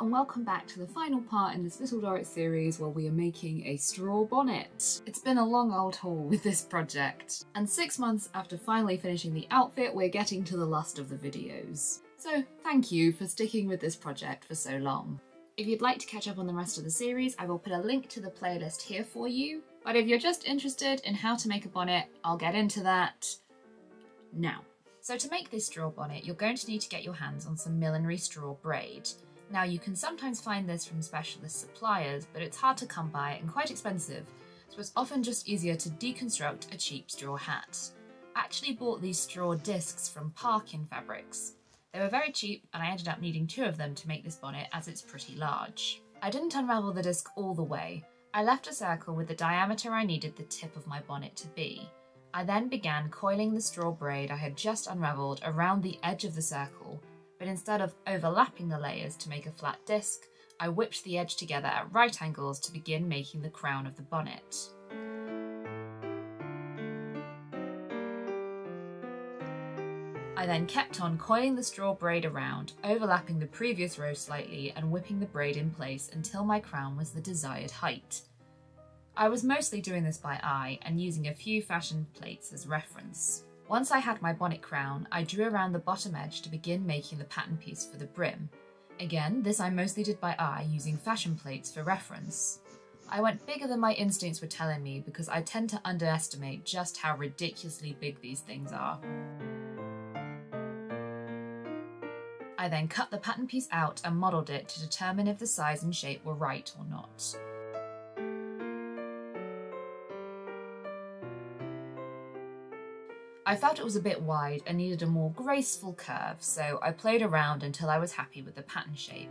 And welcome back to the final part in this Little Dorrit series where we are making a straw bonnet. It's been a long old haul with this project, and six months after finally finishing the outfit we're getting to the last of the videos. So thank you for sticking with this project for so long. If you'd like to catch up on the rest of the series, I will put a link to the playlist here for you, but if you're just interested in how to make a bonnet, I'll get into that now. So to make this straw bonnet, you're going to need to get your hands on some millinery straw braid. Now you can sometimes find this from specialist suppliers, but it's hard to come by and quite expensive, so it's often just easier to deconstruct a cheap straw hat. I actually bought these straw discs from Parkin Fabrics. They were very cheap and I ended up needing two of them to make this bonnet as it's pretty large. I didn't unravel the disc all the way. I left a circle with the diameter I needed the tip of my bonnet to be. I then began coiling the straw braid I had just unravelled around the edge of the circle but instead of overlapping the layers to make a flat disc, I whipped the edge together at right angles to begin making the crown of the bonnet. I then kept on coiling the straw braid around, overlapping the previous row slightly and whipping the braid in place until my crown was the desired height. I was mostly doing this by eye and using a few fashion plates as reference. Once I had my bonnet crown, I drew around the bottom edge to begin making the pattern piece for the brim. Again, this I mostly did by eye using fashion plates for reference. I went bigger than my instincts were telling me because I tend to underestimate just how ridiculously big these things are. I then cut the pattern piece out and modelled it to determine if the size and shape were right or not. I felt it was a bit wide and needed a more graceful curve, so I played around until I was happy with the pattern shape.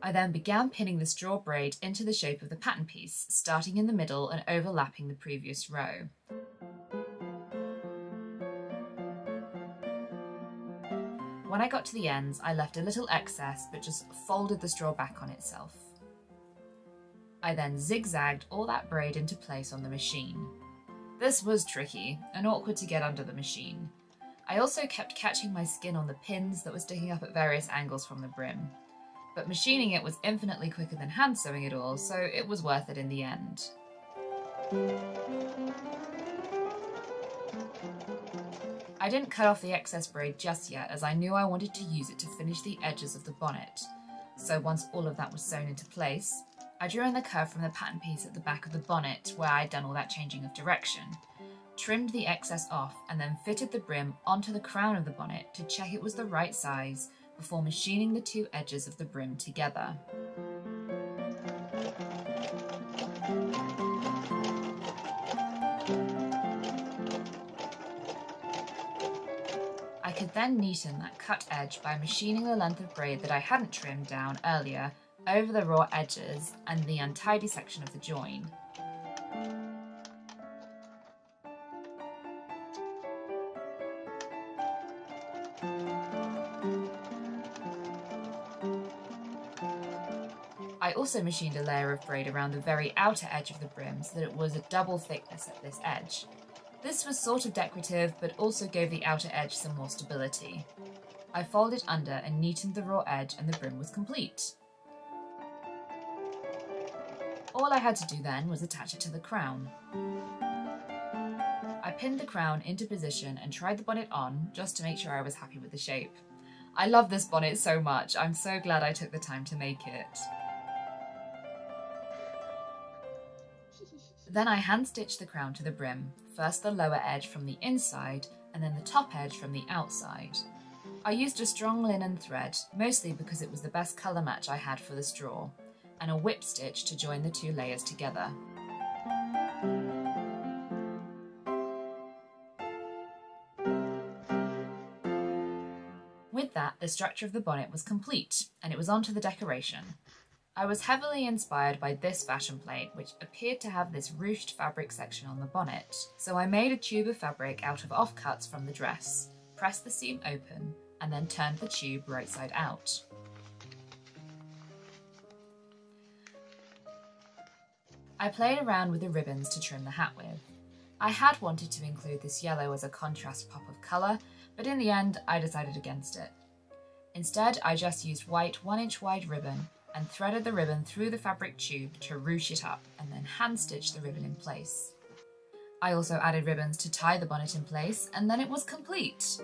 I then began pinning the straw braid into the shape of the pattern piece, starting in the middle and overlapping the previous row. When I got to the ends, I left a little excess but just folded the straw back on itself. I then zigzagged all that braid into place on the machine. This was tricky and awkward to get under the machine. I also kept catching my skin on the pins that were sticking up at various angles from the brim. But machining it was infinitely quicker than hand sewing it all, so it was worth it in the end. I didn't cut off the excess braid just yet as I knew I wanted to use it to finish the edges of the bonnet. So once all of that was sewn into place, I drew in the curve from the pattern piece at the back of the bonnet where I'd done all that changing of direction, trimmed the excess off and then fitted the brim onto the crown of the bonnet to check it was the right size before machining the two edges of the brim together. Then neaten that cut edge by machining the length of braid that I hadn't trimmed down earlier over the raw edges and the untidy section of the join. I also machined a layer of braid around the very outer edge of the brim so that it was a double thickness at this edge. This was sort of decorative, but also gave the outer edge some more stability. I folded under and neatened the raw edge and the brim was complete. All I had to do then was attach it to the crown. I pinned the crown into position and tried the bonnet on, just to make sure I was happy with the shape. I love this bonnet so much, I'm so glad I took the time to make it. Then I hand stitched the crown to the brim, first the lower edge from the inside and then the top edge from the outside. I used a strong linen thread, mostly because it was the best colour match I had for the straw, and a whip stitch to join the two layers together. With that, the structure of the bonnet was complete, and it was on to the decoration. I was heavily inspired by this fashion plate, which appeared to have this ruched fabric section on the bonnet. So I made a tube of fabric out of offcuts from the dress, pressed the seam open, and then turned the tube right side out. I played around with the ribbons to trim the hat with. I had wanted to include this yellow as a contrast pop of colour, but in the end I decided against it. Instead, I just used white 1 inch wide ribbon and threaded the ribbon through the fabric tube to ruche it up and then hand stitch the ribbon in place. I also added ribbons to tie the bonnet in place and then it was complete.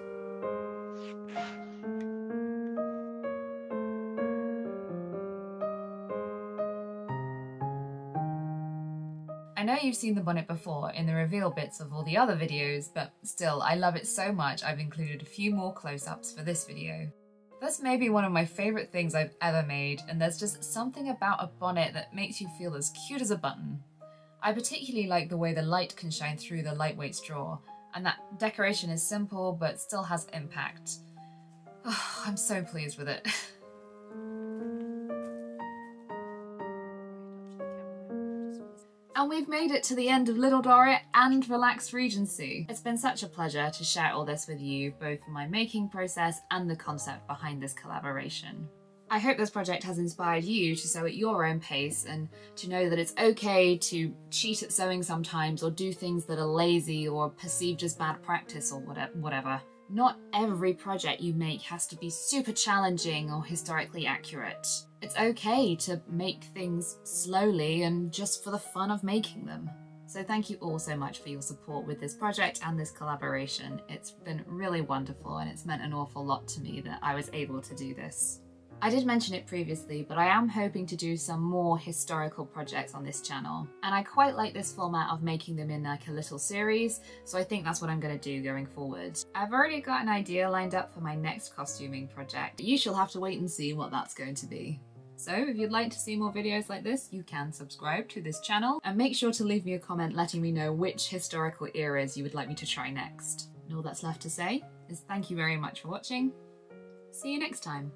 I know you've seen the bonnet before in the reveal bits of all the other videos, but still, I love it so much I've included a few more close-ups for this video. This may be one of my favourite things I've ever made, and there's just something about a bonnet that makes you feel as cute as a button. I particularly like the way the light can shine through the lightweight straw, and that decoration is simple but still has impact. Oh, I'm so pleased with it. And we've made it to the end of Little Dorrit and Relaxed Regency. It's been such a pleasure to share all this with you, both my making process and the concept behind this collaboration. I hope this project has inspired you to sew at your own pace and to know that it's okay to cheat at sewing sometimes or do things that are lazy or perceived as bad practice or whatever. Not every project you make has to be super challenging or historically accurate. It's okay to make things slowly and just for the fun of making them. So thank you all so much for your support with this project and this collaboration. It's been really wonderful and it's meant an awful lot to me that I was able to do this. I did mention it previously, but I am hoping to do some more historical projects on this channel. And I quite like this format of making them in like a little series, so I think that's what I'm going to do going forward. I've already got an idea lined up for my next costuming project. You shall have to wait and see what that's going to be. So if you'd like to see more videos like this, you can subscribe to this channel and make sure to leave me a comment letting me know which historical eras you would like me to try next. And all that's left to say is thank you very much for watching. See you next time.